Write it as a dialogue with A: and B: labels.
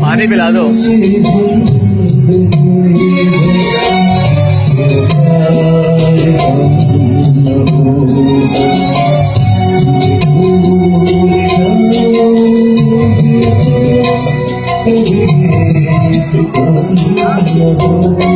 A: पानी पिला दो।
B: से ज़िंदगी